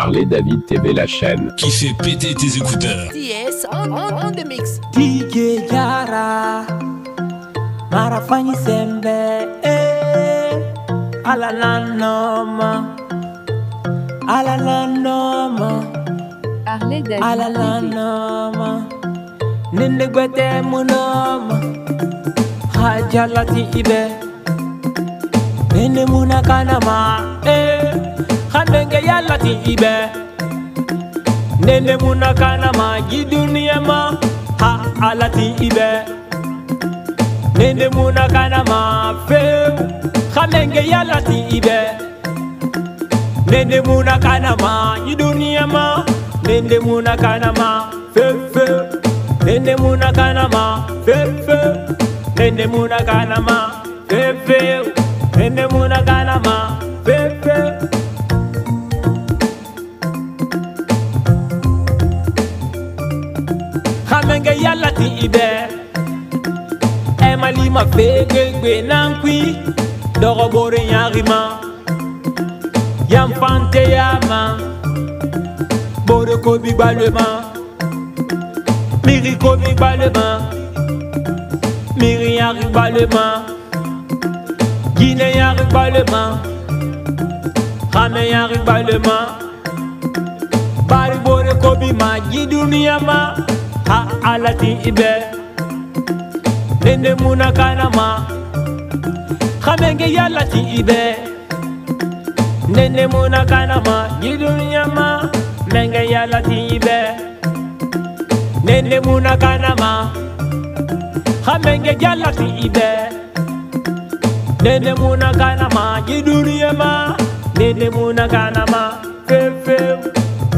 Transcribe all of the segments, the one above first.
parler David TV la chaîne qui fait péter tes écouteurs. Yes, on, on, on the mix. DJ Yara, Marafani Sembe, Alala eh. Noma, Alala Noma, Alala Noma, Nende Gwete Munoma, Hajalati Ibe. mene muna kanama eh, khandengeyalati ibe nene muna kanama giduniyama ha alati ibe nene muna kanama fe khandengeyalati ibe nene muna kanama giduniyama nene muna kanama fe fe nene muna kanama fe fe nene muna kanama fe fe nene muna gana ma pepe xamenge yàlla ti ibe e malima fegegbe nankui doxobore ñaxima yam fanteyama bore kobi gbalema miri kobi gbalema miri yaxi gbalema يغرق بالما خامي يغرق بالما باري بوري كوبي ما جدوني ما ها علتي إبه نندي مونا كانا ما خامي يالتي إبه نندي مونا كانا ما جدوني ما منغا يالتي إبه نندي مونا كانا ما خامي يالتي إبه nene muna kanama jiduriyema nene muna kanama fefeu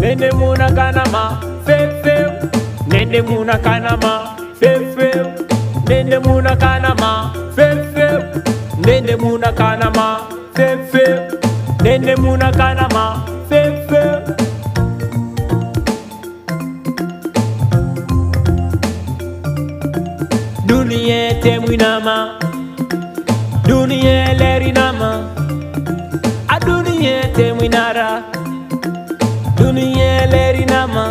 nene muna kanama fefeu nene muna kanama fefeu nene muna kanama fefeu nene muna kanama fefeu nene muna kanama fefeu duniye temwinama aduniye lerinama aduniye teminara duniye lerinama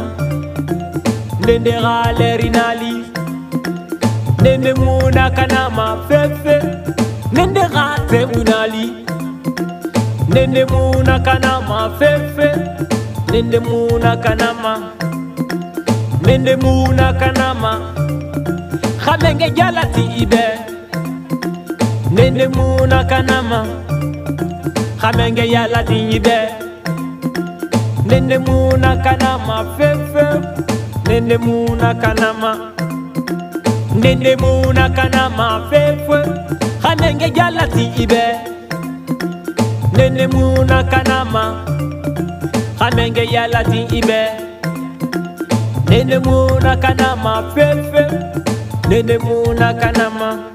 ndendera lerinali nende munakanama fefe nendera teminali nende munakanama fefe nende munakanama nende munakanama xamenge jalati ibe nene muna kanama hamenge yala dinyibe nene muna kanama fefe nene muna kanama nene muna kanama fefe hamenge yala dinyibe nene muna kanama hamenge yala dinyibe nene muna kanama fefe nene muna kanama fefe.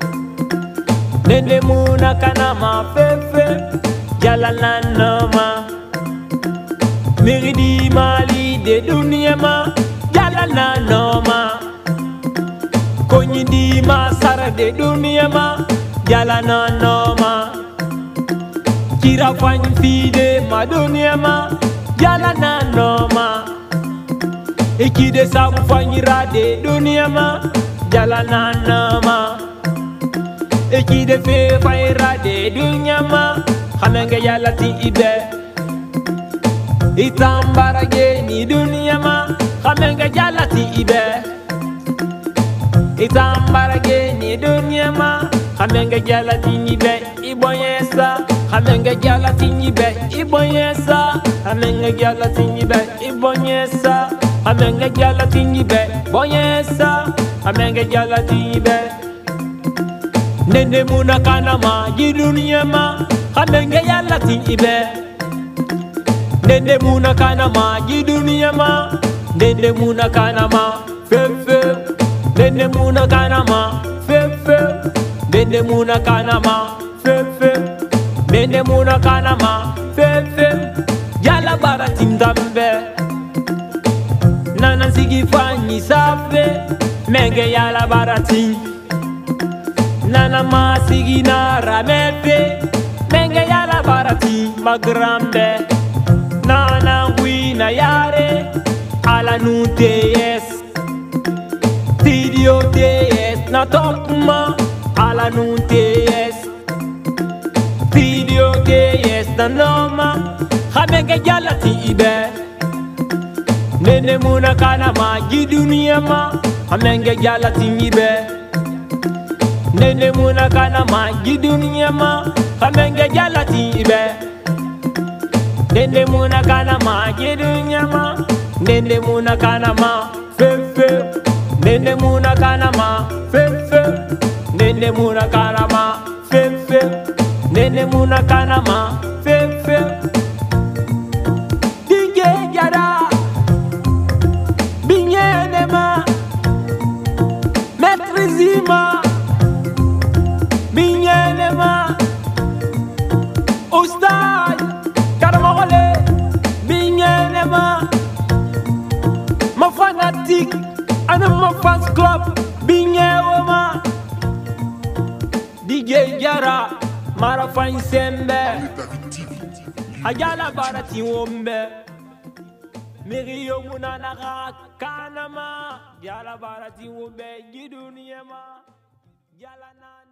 nende munaka na mafefe jalalanama miridi mali de duniyama jalalanoma konyidi masara de duniyama jalananoma kirafanfide maduniyama jalananoma ikide sabu fanyira de duniyama jalananoma Eki de fe de fayrade duñama hanange yalati ide itambarageni duniyama hanange jalati ide itambarageni ma, hanange jalati nibe iboyesa hanange jalati nibe iboyesa hanange jalati ya nibe iboyesa hanange jalati ya nibe boyesa hanange jalati ya nibe nende muna kanama yiduniyama hamenge yalati ibe nende muna kanama yiduniyama nende muna kanama fefe nende muna kanama fefe nende muna kanama fefe nende muna kanama fefe yala bara timdambe nana sigi fanyi safe menge yala bara tim nana masigina ramete menge yala barati magrambe nana ngwina yare ala nu tes tidio tes na tokma ala nu tes tidio tes na noma hamenge yala ti ibe nene muna kana maji dunia ma amenge jala tingi nene muna kana ma gidunya ma kamenge jalati be nene muna kana ma gidunya ma nene muna kana ma fefe nene muna kana ma fefe nene muna kana ma fefe nene muna kana ma fefe dinge jara binye nema metrizima lema ustad karamole binyenema ma fanatic ana ma fans club binyewema DJ Jara mara fine sembe ajala barati wombe miri yomuna naga kanama jala barati wombe giduniyema jala nana